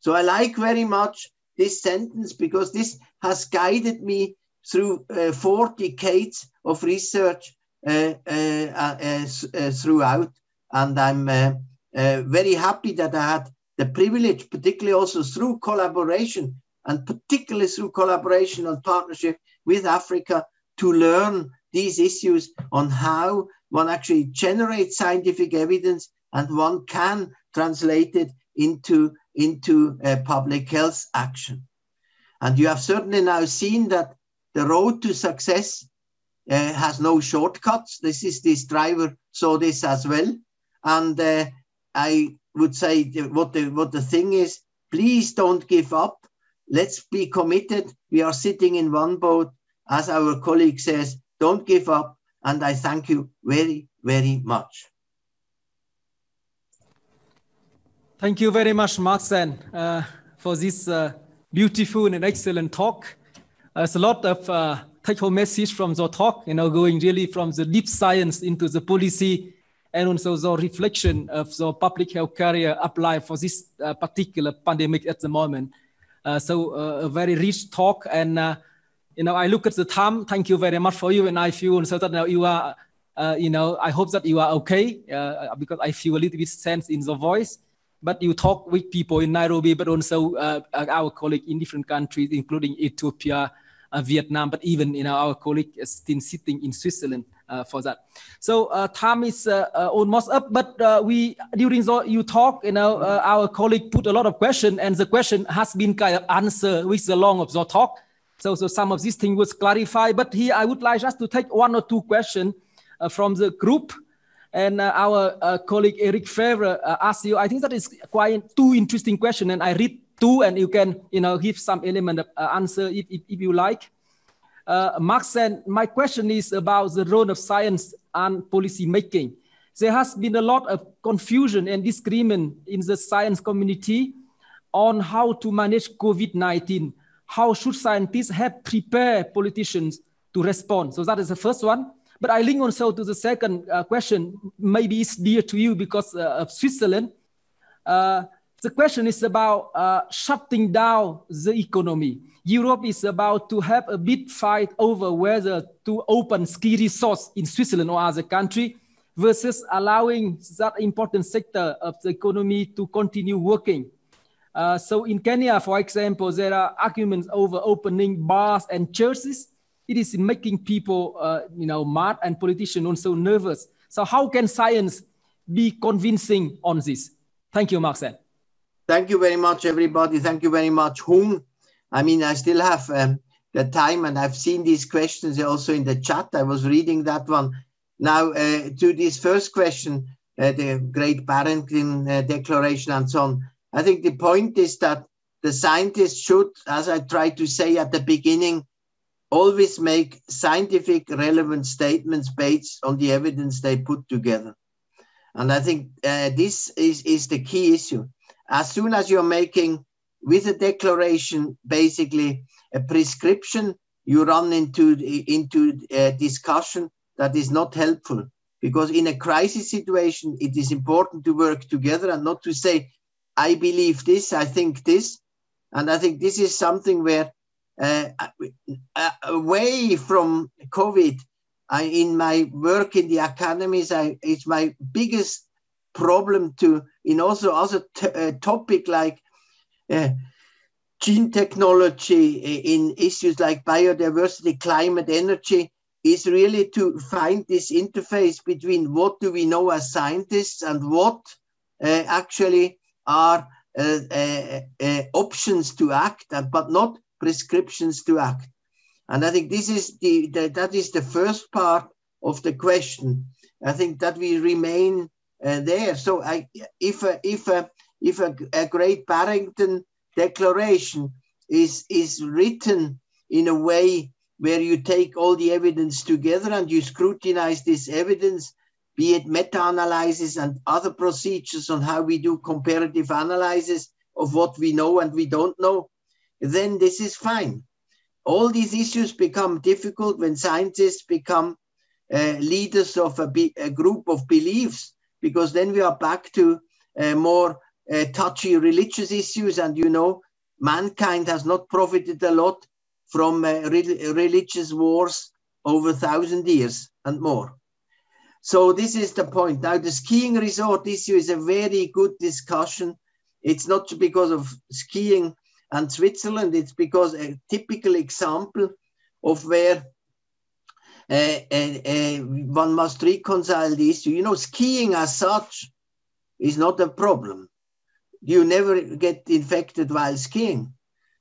Speaker 1: So I like very much this sentence because this has guided me through uh, four decades of research uh, uh, uh, uh throughout. And I'm uh, very happy that I had the privilege, particularly also through collaboration and particularly through collaboration and partnership with Africa to learn these issues on how one actually generates scientific evidence and one can translate it into, into public health action. And you have certainly now seen that the road to success uh, has no shortcuts. This is this driver saw this as well. And uh, I would say what the what the thing is, please don't give up. Let's be committed. We are sitting in one boat, as our colleague says. Don't give up. And I thank you very, very much.
Speaker 2: Thank you very much, Marcel, uh, for this uh, beautiful and excellent talk. There's a lot of uh, take-home message from the talk, you know, going really from the deep science into the policy and also the reflection of the public health career applied for this uh, particular pandemic at the moment. Uh, so uh, a very rich talk and uh, you know I look at the time. Thank you very much for you, and I feel so that now you are uh, you know I hope that you are okay uh, because I feel a little bit sense in the voice. But you talk with people in Nairobi, but also our colleagues in different countries, including Ethiopia, Vietnam, but even you know our colleague is still sitting in Switzerland. Uh, for that. So uh, time is uh, almost up, but we during the, you talk, you know, our colleague put a lot of question, and the question has been kind of answered with the long of the talk. So, so some of these things was clarified, but here I would like just to take one or two questions from the group. And uh, our uh, colleague Eric Fèvre uh, asked you, I think that is quite two interesting question, and I read two, and you can, you know, give some element of answer if, if, if, you like. Uh, said, my question is about the role of science and policy making. There has been a lot of confusion and disagreement in the science community on how to manage COVID-19. How should scientists have prepared politicians to respond? So that is the first one. But I link also to the second uh, question. Maybe it's dear to you because uh, of Switzerland. Uh, the question is about uh, shutting down the economy. Europe is about to have a big fight over whether to open ski resorts in Switzerland or other country versus allowing that important sector of the economy to continue working. Uh, so in Kenya, for example, there are arguments over opening bars and churches. It is making people, uh, you know, mad and politicians also nervous. So how can science be convincing on this? Thank you, Marcel.
Speaker 1: Thank you very much, everybody. Thank you very much, Hung. I mean, I still have um, the time, and I've seen these questions also in the chat. I was reading that one. Now, uh, to this first question, uh, the Great Barrington uh, Declaration and so on, I think the point is that the scientists should, as I tried to say at the beginning, always make scientific relevant statements based on the evidence they put together. And I think uh, this is, is the key issue. As soon as you're making with a declaration, basically a prescription, you run into into a discussion that is not helpful. Because in a crisis situation, it is important to work together and not to say, "I believe this, I think this," and I think this is something where uh, uh away from COVID, I, in my work in the academies, I, it's my biggest problem to in also other uh, topic like uh, gene technology in issues like biodiversity, climate, energy is really to find this interface between what do we know as scientists and what uh, actually are uh, uh, options to act, but not prescriptions to act. And I think this is the, the, that is the first part of the question. I think that we remain there. So I, if if if a, a Great Barrington Declaration is is written in a way where you take all the evidence together and you scrutinize this evidence, be it meta-analysis and other procedures on how we do comparative analysis of what we know and we don't know, then this is fine. all these issues become difficult when scientists become uh, leaders of a, a, group of beliefs, because then we are back to uh, more uh, touchy religious issues. And you know, mankind has not profited a lot from uh, re religious wars over a thousand years and more. So this is the point. Now, the skiing resort issue is a very good discussion. It's not because of skiing and Switzerland, it's because a typical example of where uh, uh, uh, one must reconcile the issue. You know, skiing as such is not a problem. You never get infected while skiing.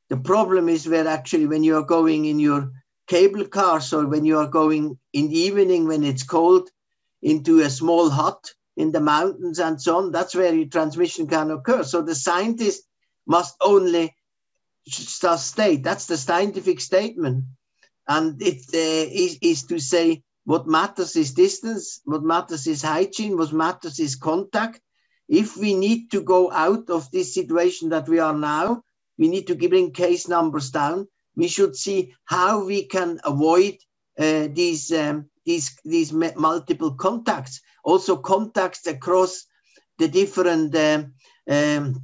Speaker 1: The problem is where actually when you are going in your cable cars or when you are going in the evening when it's cold into a small hut in the mountains and so on, that's where transmission can occur. So the scientist must only state that's the scientific statement and it uh, is, is to say what matters is distance, what matters is hygiene, what matters is contact. If we need to go out of this situation that we are now, we need to bring case numbers down. We should see how we can avoid uh, these um, these these multiple contacts, also contacts across the different um, um,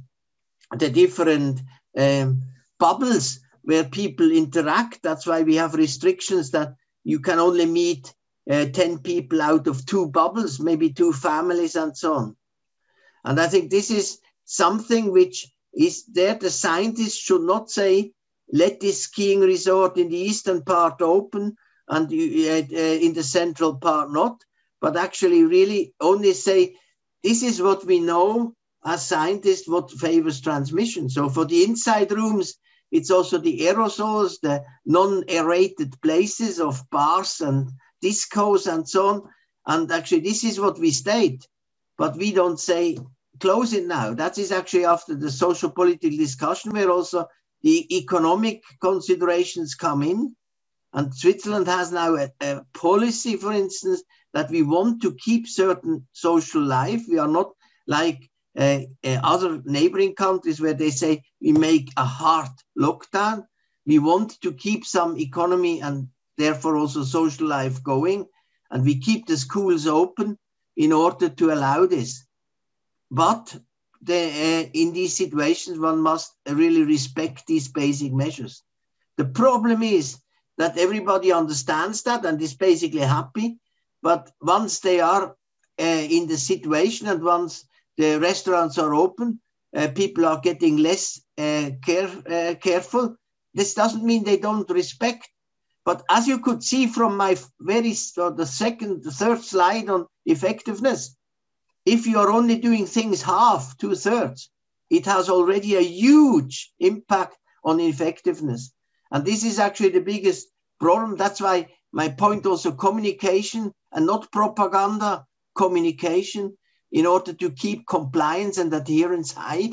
Speaker 1: the different um, bubbles where people interact. That's why we have restrictions that you can only meet uh, 10 people out of two bubbles, maybe two families, and so on. And I think this is something which is there. The scientists should not say, let this skiing resort in the eastern part open and uh, uh, in the central part not, but actually really only say, this is what we know as scientists, what favors transmission. So for the inside rooms, it's also the aerosols, the non-aerated places of bars and discos and so on. And actually, this is what we state, but we don't say close it now. That is actually after the social political discussion, where also the economic considerations come in. And Switzerland has now a, a policy, for instance, that we want to keep certain social life. We are not like uh, uh, other neighboring countries where they say we make a hard lockdown. We want to keep some economy and therefore also social life going, and we keep the schools open in order to allow this. But the, uh, in these situations, one must really respect these basic measures. The problem is that everybody understands that and is basically happy. But once they are uh, in the situation and once the restaurants are open, uh, people are getting less uh, care, uh, careful. This doesn't mean they don't respect. But as you could see from my very uh, the second, the third slide on effectiveness, if you are only doing things half, two thirds, it has already a huge impact on effectiveness. And this is actually the biggest problem. That's why my point also communication and not propaganda, communication in order to keep compliance and adherence high.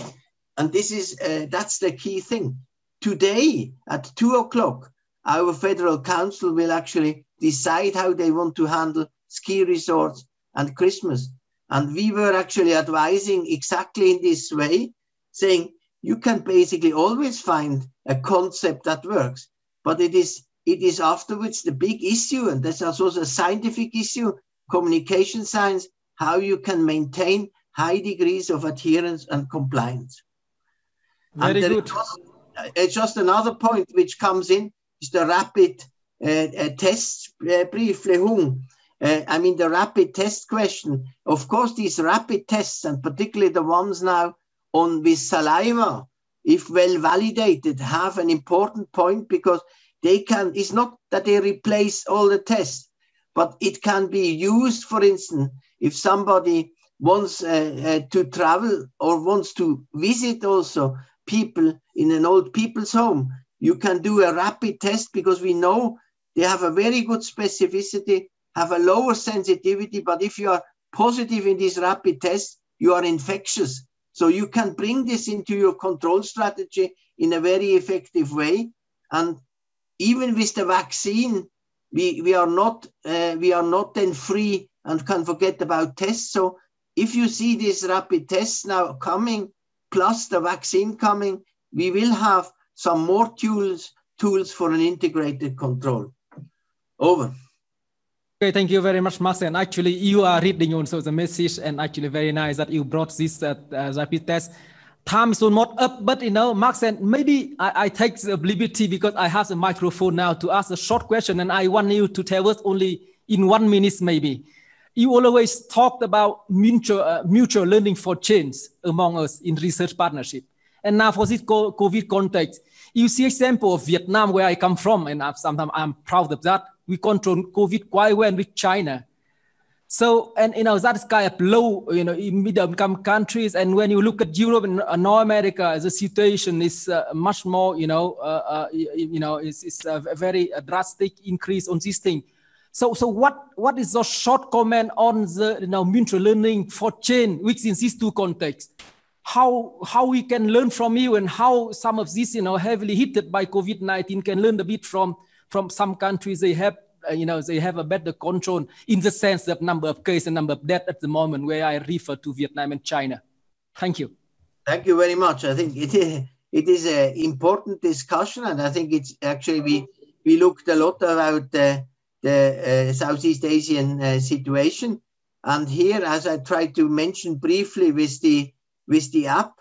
Speaker 1: And this is uh, that's the key thing. Today at two o'clock, our federal council will actually decide how they want to handle ski resorts and Christmas. And we were actually advising exactly in this way, saying you can basically always find a concept that works, but it is it is afterwards the big issue, and that's also a scientific issue, communication science, how you can maintain high degrees of adherence and compliance.
Speaker 2: Very and good.
Speaker 1: Just, uh, just another point which comes in is the rapid uh, uh, test uh, briefly. Uh, I mean, the rapid test question. Of course, these rapid tests, and particularly the ones now on with saliva, if well validated, have an important point because they can, it's not that they replace all the tests, but it can be used, for instance, if somebody wants uh, uh, to travel or wants to visit also people in an old people's home, you can do a rapid test because we know they have a very good specificity, have a lower sensitivity. But if you are positive in this rapid test, you are infectious. So you can bring this into your control strategy in a very effective way. And even with the vaccine, we, we are not uh, we are not then free and can forget about tests. So if you see these rapid tests now coming, plus the vaccine coming, we will have some more tools tools for an integrated control. Over.
Speaker 2: Okay, thank you very much, Max. And actually, you are reading also the message, and actually very nice that you brought this uh, uh, rapid test. Time is not up, but you know, Max, and maybe I, I, take the liberty because I have the microphone now to ask a short question, and I want you to tell us only in one minute, maybe. You always talked about mutual, uh, mutual learning for change among us in research partnership. And now for this COVID context, you see example of Vietnam, where I come from, and sometimes I'm proud of that. We control COVID quite well with China. So, and you know, that's kind of low, you know, in middle income countries. And when you look at Europe and North America, the situation is uh, much more, you know, uh, uh, you know, it's, it's a very drastic increase on this thing. So, so what, what is the short comment on the, you know, mutual learning for change within these two contexts? How, how we can learn from you and how some of these, you know, heavily hit by COVID-19 can learn a bit from, from some countries they have uh, you know, they have a better control in the sense of number of cases and number of deaths at the moment where I refer to Vietnam and China. Thank you.
Speaker 1: Thank you very much. I think it is, it is an important discussion, and I think it's actually we we looked a lot about the, the uh, Southeast Asian uh, situation, and here, as I tried to mention briefly with the with the app,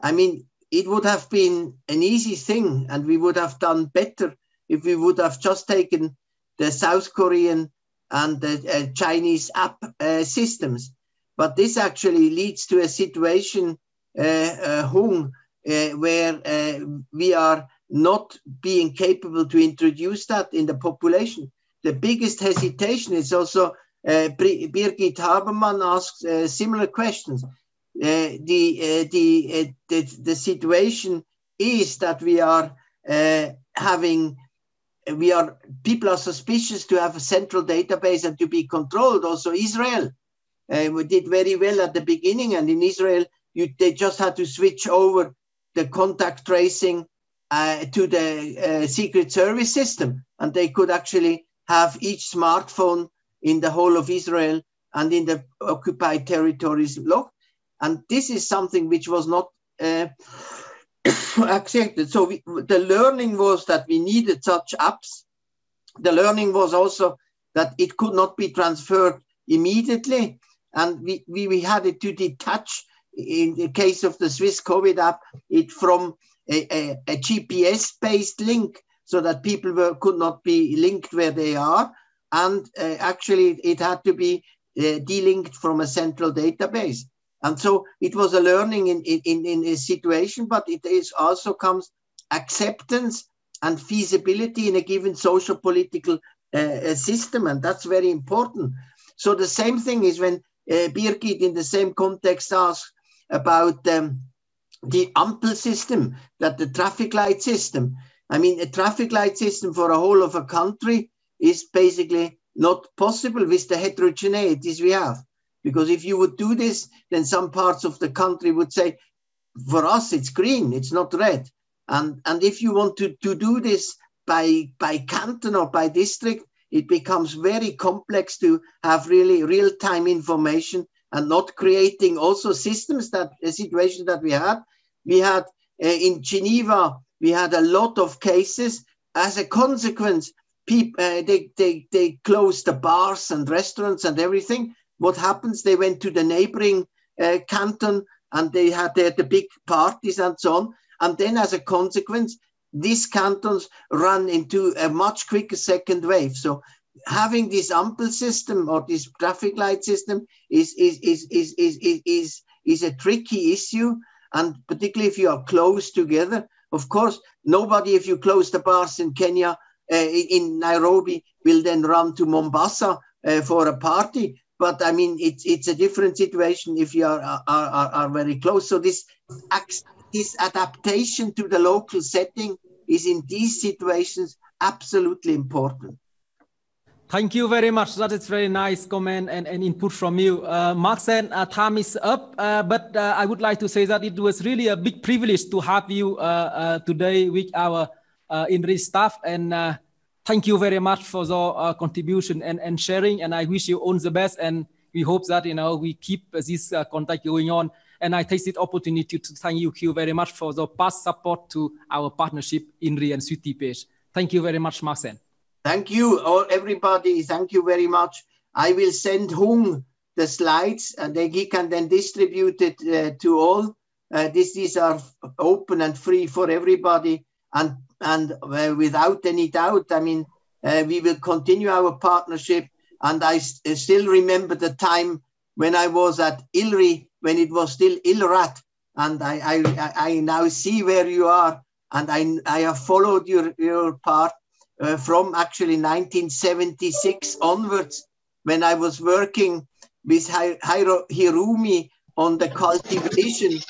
Speaker 1: I mean, it would have been an easy thing, and we would have done better if we would have just taken the South Korean and the uh, Chinese app uh, systems. But this actually leads to a situation, uh, uh Hung, uh, where uh, we are not being capable to introduce that in the population. The biggest hesitation is also Birgit Habermann asks similar questions. The, the, the, the situation is that we are having we are people are suspicious to have a central database and to be controlled. Also, Israel uh, we did very well at the beginning, and in Israel, you, they just had to switch over the contact tracing uh, to the uh, Secret Service system, and they could actually have each smartphone in the whole of Israel and in the occupied territories locked. And this is something which was not uh, (coughs) accepted. So we, the learning was that we needed such apps. The learning was also that it could not be transferred immediately. And we, we, we had it to detach, in the case of the Swiss COVID app, it from a, a, a GPS based link so that people were, could not be linked where they are. And uh, actually, it had to be uh, delinked from a central database. And so it was a learning in, in, in a situation, but it is also comes acceptance and feasibility in a given social political uh, system. And that's very important. So the same thing is when uh, Birgit in the same context asks about um, the Ampel system, that the traffic light system. I mean, a traffic light system for a whole of a country is basically not possible with the heterogeneities we have. Because if you would do this, then some parts of the country would say, for us, it's green, it's not red. And, and if you want to, to do this by, by canton or by district, it becomes very complex to have really real time information and not creating also systems that a situation that we had. We had uh, in Geneva, we had a lot of cases. As a consequence, people, uh, they, they, they closed the bars and restaurants and everything what happens? They went to the neighboring uh, canton and they had uh, the big parties and so on. And then, as a consequence, these cantons run into a much quicker second wave. So, having this Ampel system or this traffic light system is is is is is is, is, is a tricky issue, and particularly if you are close together. Of course, nobody, if you close the bars in Kenya, uh, in Nairobi, will then run to Mombasa uh, for a party but I mean, it's it's a different situation if you are are, are, are very close. So this this adaptation to the local setting is in these situations absolutely important.
Speaker 2: Thank you very much. That is very nice comment and, and input from you. Uh, Mark said uh, time is up, uh, but uh, I would like to say that it was really a big privilege to have you uh, uh, today with our uh, INRICH staff. And thank you very much for your uh, contribution and, and sharing. And I wish you all the best. And we hope that, you know, we keep this uh, contact going on. And I take this opportunity to thank you, very much for the past support to our partnership in Re and Swiss TPH. Thank you very much, Marcel.
Speaker 1: Thank you, all, everybody. Thank you very much. I will send Hung the slides and then he can then distribute it uh, to all. Uh, this, these are open and free for everybody. And, and uh, without any doubt, I mean, uh, we will continue our partnership. And I st still remember the time when I was at ILRI, when it was still ILRAD. And I, I, I now see where you are. And I, I have followed your, your part uh, from actually 1976 onwards when I was working with Hirumi on the cultivation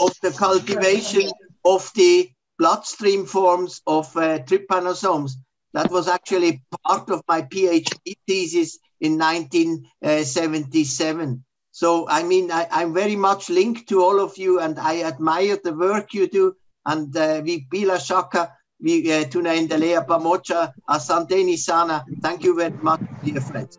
Speaker 1: of the cultivation of the bloodstream forms of uh, trypanosomes. That was actually part of my PhD thesis in 1977. So, I mean, I, am very much linked to all of you and I admire the work you do. And uh, we, bila shaka, we uh, tunaendelea pamoja. Asanteni sana. Thank you very much, dear friends.